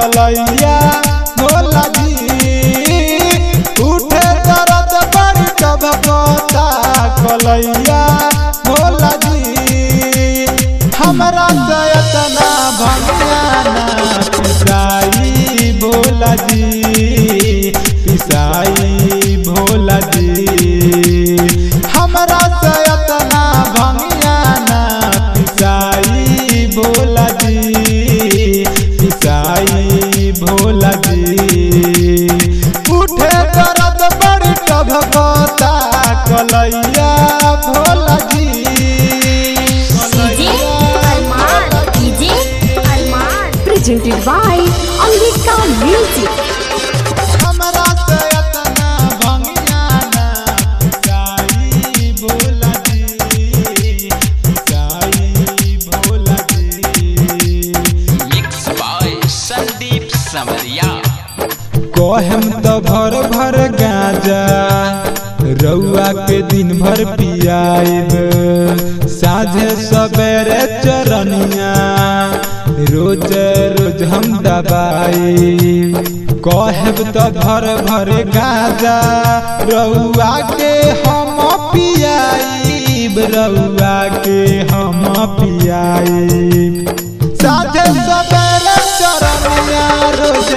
yeah. Sandeep समरिया कहम तो भर भर गाजा रउआ के दिन भर पियाइब। साझे सवेरे चरनिया। रोज रोज हम दबाई। कहब तो भर भर गाजा रउआ के हम पियाइब रउआ के हम पियाइब। साथ सबेरे चरनिया रोज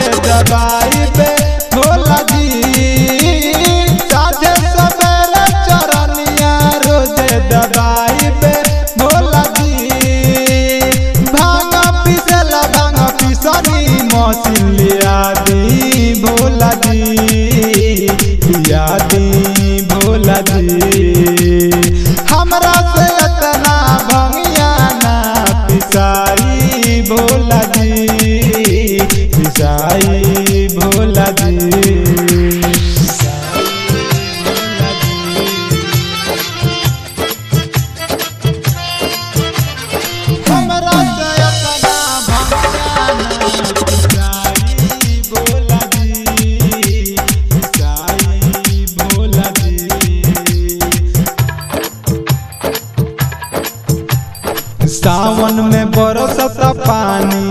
सावन में बरसत पानी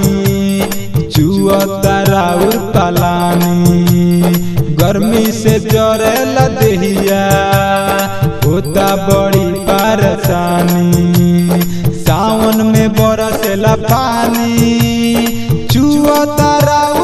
चुअता राउर तलानी। गर्मी से जरे लदिया होता बड़ी परेशानी। सावन में बरसेला पानी चुअता राउर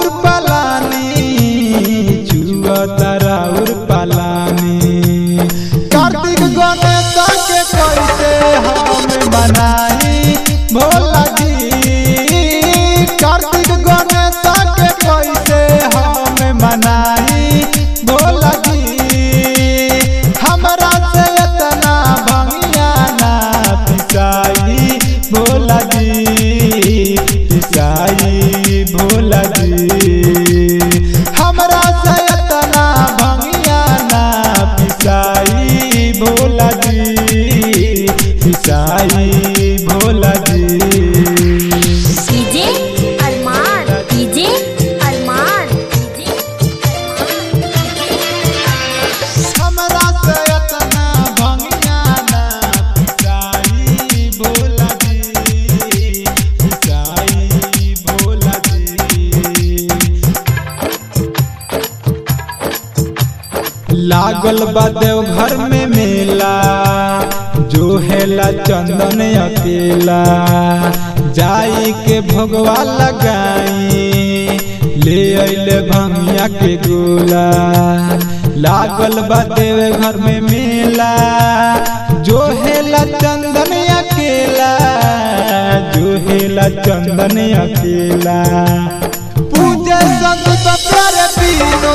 लागल बा देव घर में मेला, जो हेला चंदन अकेला। जाई के भोगवा लगाई, ले अइले भंगिया के गोला लागल बा देव घर में मेला, जो हेला चंदन अकेला, जो हेला चंदन अकेला। पूजे संत प्यारे पीनो